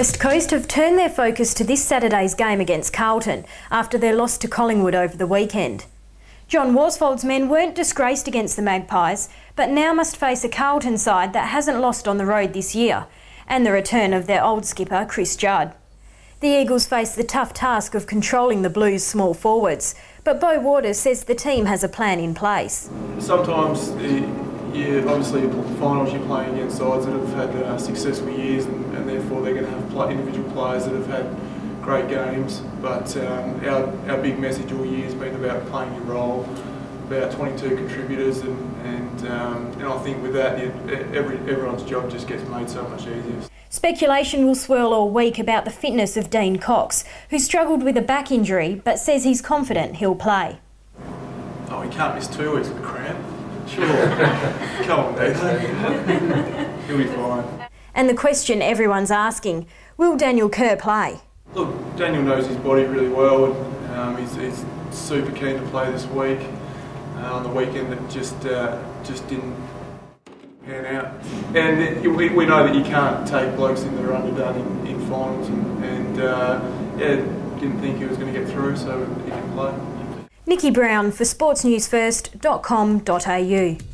West Coast have turned their focus to this Saturday's game against Carlton after their loss to Collingwood over the weekend. John Worsfold's men weren't disgraced against the Magpies, but now must face a Carlton side that hasn't lost on the road this year, and the return of their old skipper, Chris Judd. The Eagles face the tough task of controlling the Blues' small forwards, but Beau Waters says the team has a plan in place. Sometimes the yeah, obviously finals you're playing against sides that have had uh, successful years and, and, therefore they're going to have play, individual players that have had great games. But um, our, our big message all year has been about playing your role, about 22 contributors, and and, um, and I think with that, every, everyone's job just gets made so much easier. Speculation will swirl all week about the fitness of Dean Cox, who struggled with a back injury but says he's confident he'll play. Oh, he can't miss two weeks with a cramp. Sure. Come on, Nathan. He'll be fine. And the question everyone's asking will Daniel Kerr play? Look, Daniel knows his body really well. Um, he's, he's, super keen to play this week. Uh, on the weekend, that just uh, just didn't pan out. And it, we, we know that you can't take blokes in that are underdone in, in finals, and, and uh, yeah, didn't think he was going to get through, so he can play. Nikki Brown for sportsnewsfirst.com.au.